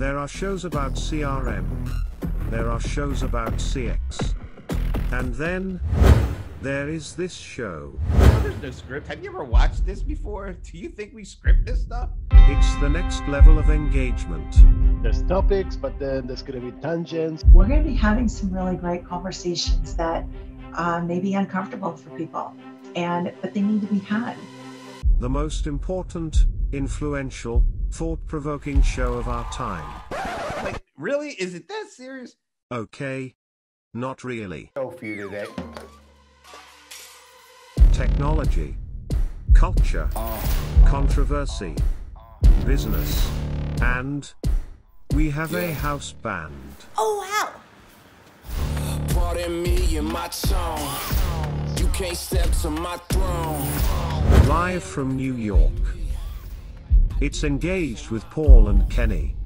There are shows about CRM. There are shows about CX. And then, there is this show. No, there's no script. Have you ever watched this before? Do you think we script this stuff? It's the next level of engagement. There's topics, but then there's going to be tangents. We're going to be having some really great conversations that uh, may be uncomfortable for people, and but they need to be had. The most important, influential, thought provoking show of our time. Like, really? Is it that serious? Okay. Not really. Show for you today. Technology, culture, controversy, business, and we have a house band. Oh wow! Pardon me and my tone. You can't step to my throne. Live from New York. It's engaged with Paul and Kenny.